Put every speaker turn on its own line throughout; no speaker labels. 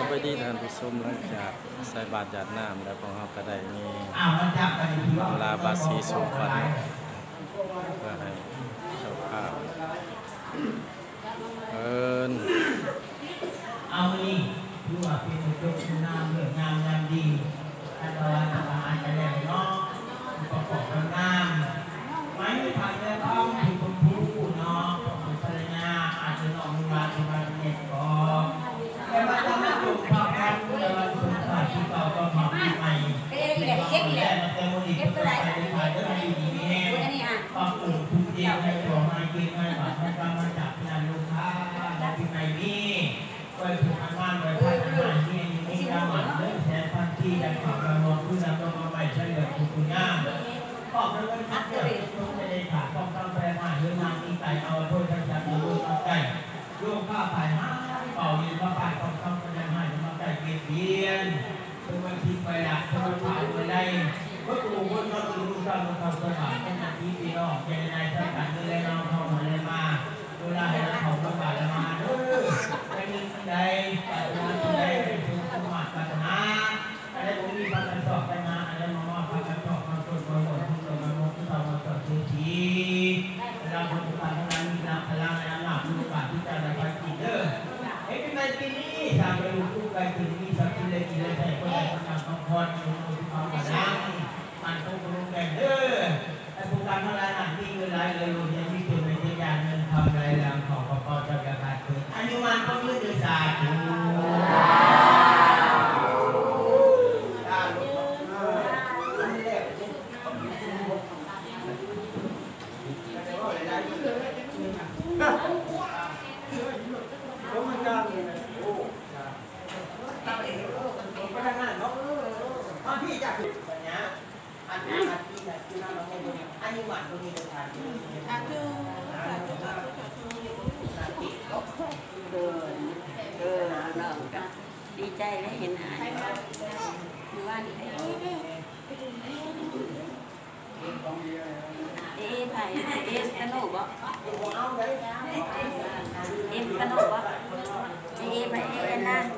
สวัสดีท่านผู้ชมหลังจากใส่บาตรหยาดน้ำแล้วของเราก็ได้มีลาบาสีสุขวัญเพื่อให้เจ้าภาพเอิน
เอานี่ถือว่าเป็นจุดงามเรื่องามงามดีอันตรายอันตรายจะแรงเนาะประกอบกันงามไม้ไม่ผ่านแล้วต้องถูกคนผู้เนาะของภรรยาอาจจะนอนมาที่มานเน็ตก็แต่ว่าจะมาจุดความรักแต่ว่าสงสัยที่เราก็มาปีใหม่
เก็บอีกเลยเก็บอีกเลย
แต่โมดีก็ได้ไปถ่ายได้ดีดีแน่
อันนี้อะ
ความอุ่นทุกเดียวให้ตัวมาเก็บให้บาดให้การมาจากงานลูกค้าในปีใหม่นี้ก็ถึงทางบ้านไปพัฒนาที่มีกำลังเรื่องแทนพันที่และควาระวังผู้นำตัวมาใหม่เฉลี่ยทุกงาขอบคุณครับเดี๋ยวต้องไปเลยค่ะต้องทำแปลงาเรื่องงานที่ใส่เอาโทษทั้งจากมือมาใกล้โยกข้าฝ่ายห้าเป่ายินว่าฝ่ายต้องทำแปลงานมาใกล้เกียรติเบียนเป็นวันที่ไปละเป็นวันผ่านไปได้ ก็ตูคนก็ตูรู้จักรู้จักสมานเป็นนา ทีพี่ คืนอันนี้มันก็มือดือสาธุพี่จะผิดปัญญาอันนี้อันนี้อันนี้อันนี้หวานตรงนี้เป็นทางที่
อะคือ
เดินเดินเนาะก็ดีใจได้เห็นหาย คือว่านี่เอ๊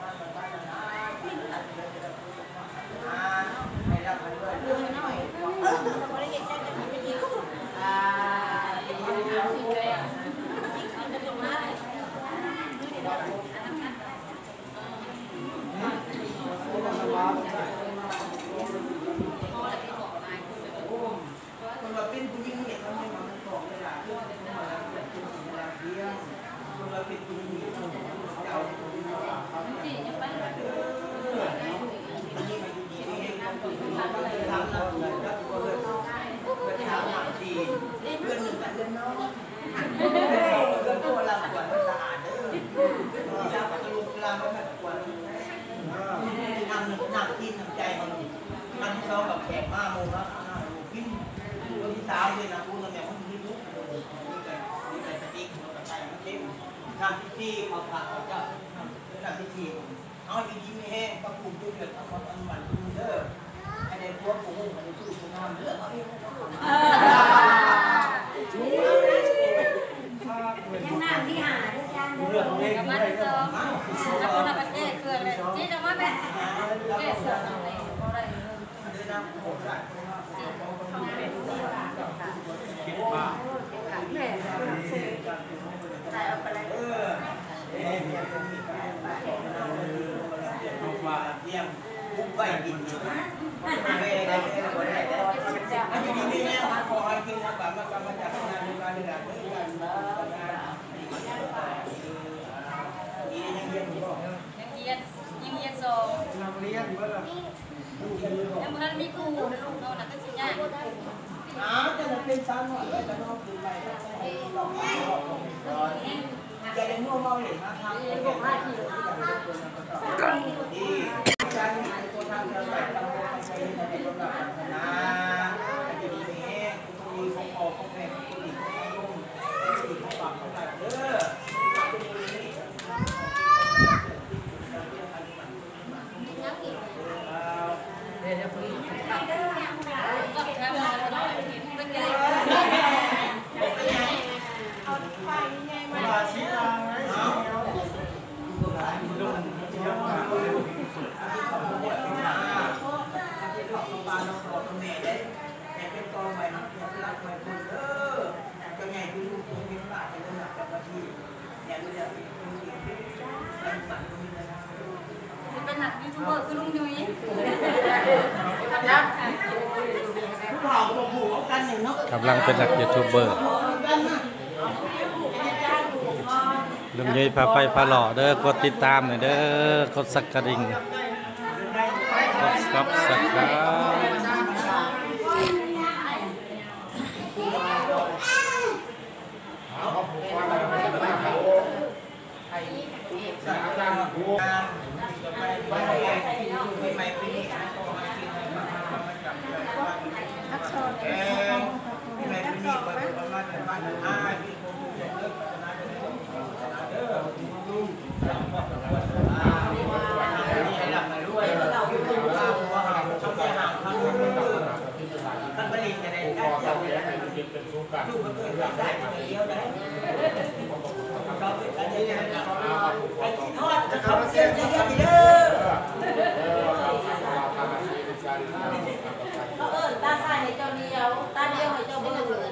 ที่เขาผักเขาจะน้ำที่ที่เอาดีดีไม่แห้งปลาปูด้วยเดือดทั้งหมอันหวานคุณเด้อไอ้ในพวกปูมันจะสู้คุณน้ำเด้อเอาเอง
ยังน้ำที่หาด้วยจ้า
เรื่องเอง
กับมันเจอแล้วคนละประเทศเกินเลยที่จะว่าแบบแก่เสืออะไรอะไร
เดินน้ำโหดได้
คิดว่า
ใส่เอาย
เออเอ๊ะเนี่ยมาเยี่ยบุกไปกินอยู่ไม่ได้ได้ไม่ได้ได้อันนี้ดีเนี่ยขอให้กินนะแบบมามาจากงานงานงานเหมือนกันดียังเยี่ยมอยู่
ยังเยียนยังเยียนโซ
นักเรียนเมื่อ
ยังมันมีครูนะลูกเราน่ะก็สิยาก
อ้าว จะเป็นสาวหน่อยจะน้องกินไปจะได้ง่วงเอาเหล่มาทำเป็นของห้าที่ดีการมีตัวทาแบเราใช้ในระดับพัฒนาจะดีนี้มีของพ่อของแม่ของผู้หญิงของลูกของผู้หญิงของฝากของหลานเด้อ
เป็นหนักยูทูบเบอร์คือลุงยุ้ย
กำลังเป็นหลักยูทูบเบอร์ลุงยุ้ยพาไปพาหล่อเด้อกดติดตามหน่อยเด้อกดสักกระดิ่งกดซับสักครับ
เขาเอิ้นตาใส่ให้เจ้าเดียวตาเดียวให้เจ้าเบิ่ง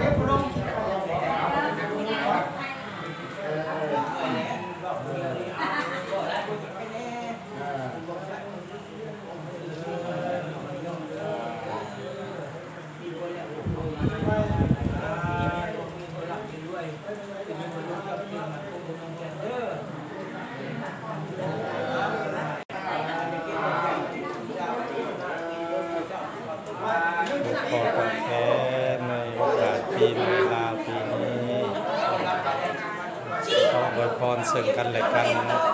ขอตอบแทนในโอกาสปีใหม่ลาวปีนี้ขออวยพรซึ่ง กันและกัน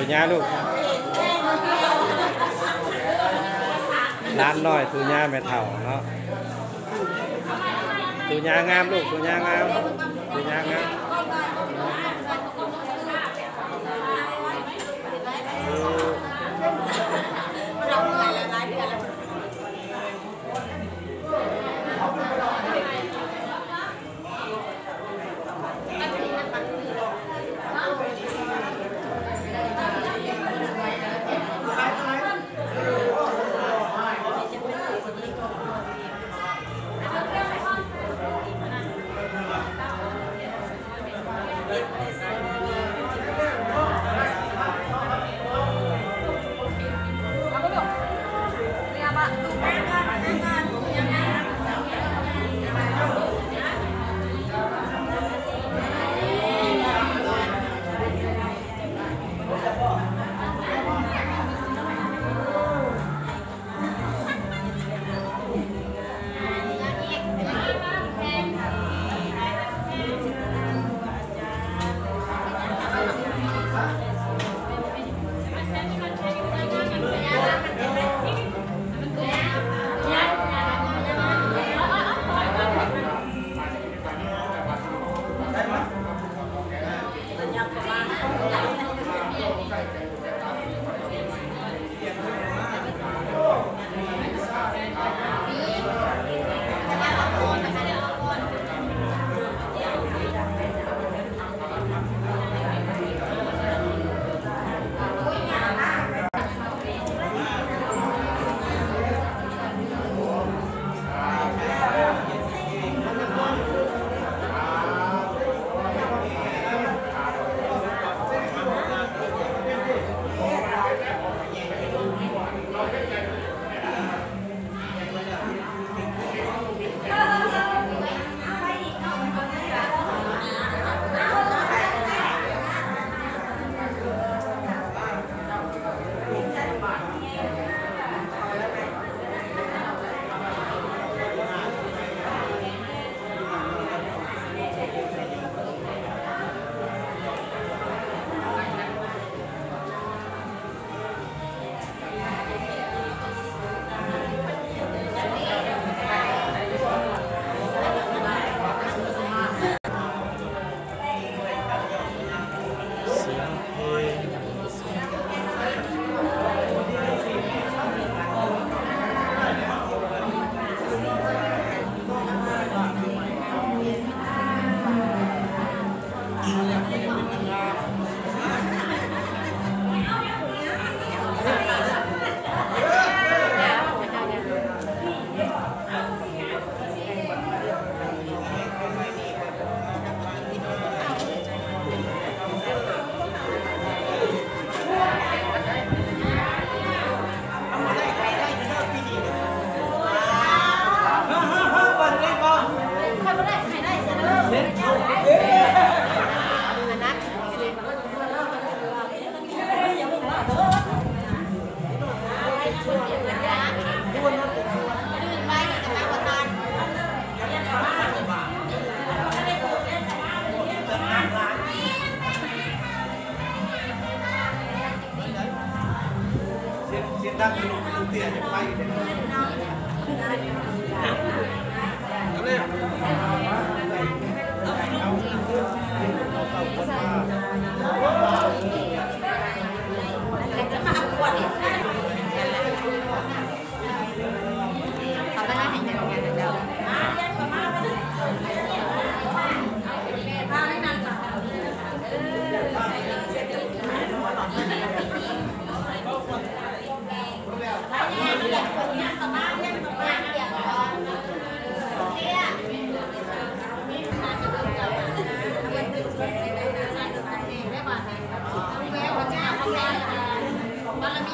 ดูญาลูกร้านน้อยตูญาแม่เฒ่าเนาะตูญางามลูกตูญางามตูญางามเออ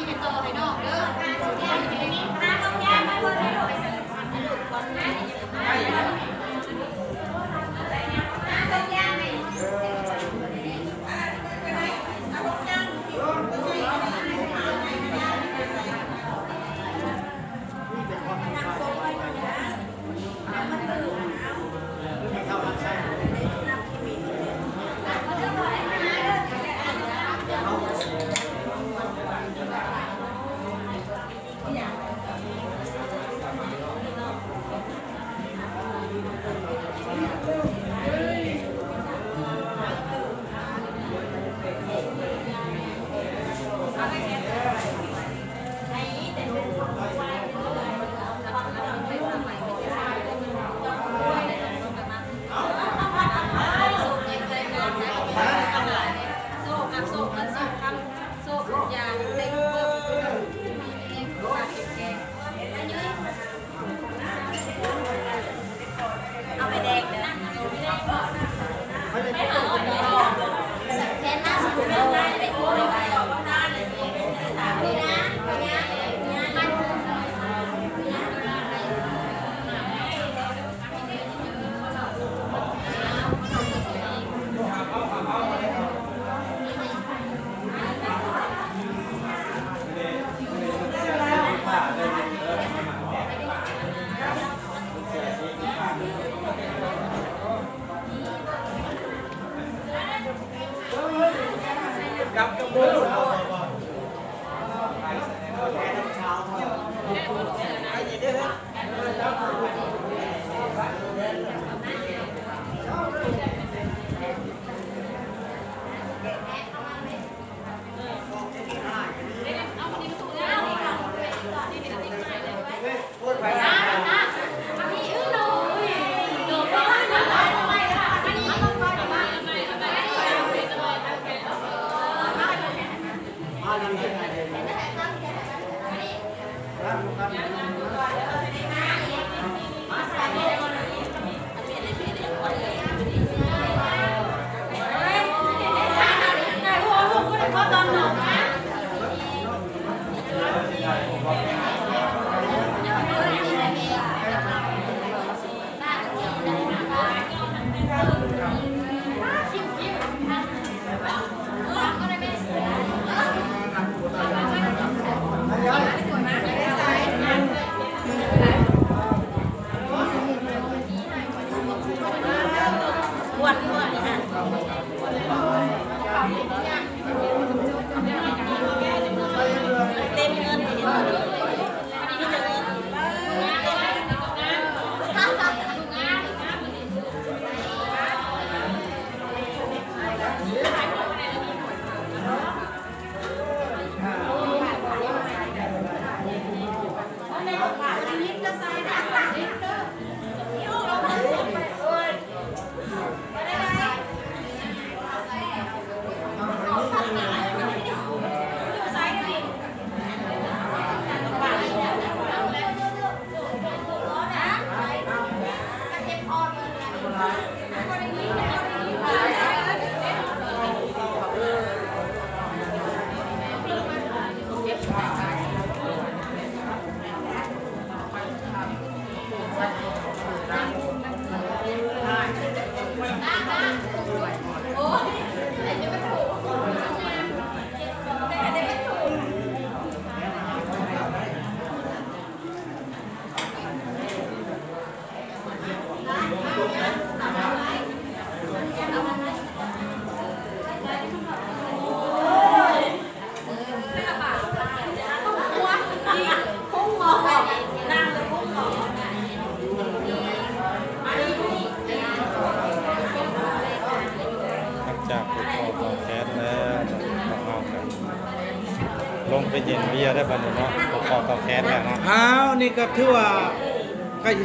เป็น
ต่อ
ให้
นอกเด้อ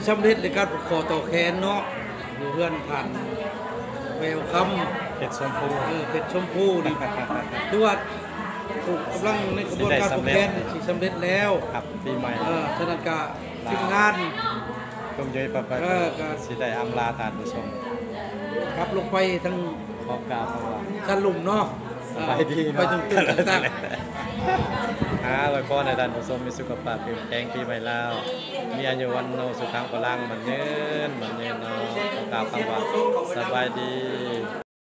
ใกล้จะสำเร็จในการผูกคอต่อแขนเนาะอยู่เพื่อนผ่านแววคำ
เป็ดชมพู
เออเพชรชมพูนี่ถือว่าถูกกำลังในกระบวนการผูกแขนที่สำเร็จแล้ว
ครับปีใหม่
เออฉะนั้นก็ทีมงาน
ตุ้มย้อยปะปะ
เออก็
สิได้อำลาทานผู้ชม
กลับลงไปทั้ง
ขอกล่าวคำว่า
ชั้นหลุมเนาะ
สบายดี
ไป
เนาะ
ถึงจุดต่าง
ฮาไว้พรในด้านผู้ชมมีสุขภาพแข็นแรงปีใหม่แล้ว มีอายุวันโนสุขังพลังมันเยืนมันเยืนเนาะขอกล่าวคำว่าสบายดี